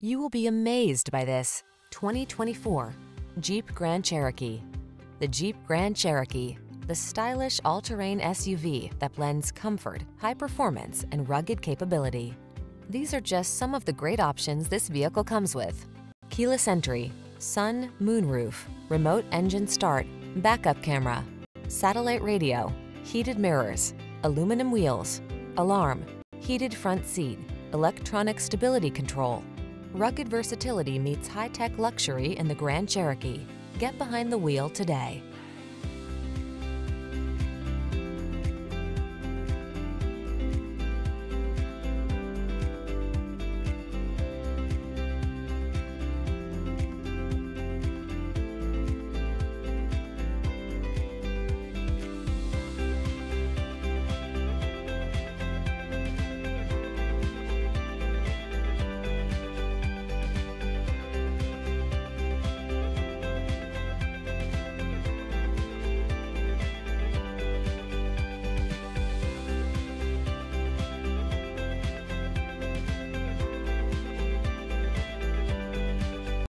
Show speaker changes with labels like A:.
A: You will be amazed by this 2024 Jeep Grand Cherokee. The Jeep Grand Cherokee, the stylish all-terrain SUV that blends comfort, high performance, and rugged capability. These are just some of the great options this vehicle comes with. Keyless entry, sun, moonroof, remote engine start, backup camera, satellite radio, heated mirrors, aluminum wheels, alarm, heated front seat, electronic stability control. Rugged versatility meets high-tech luxury in the Grand Cherokee. Get behind the wheel today.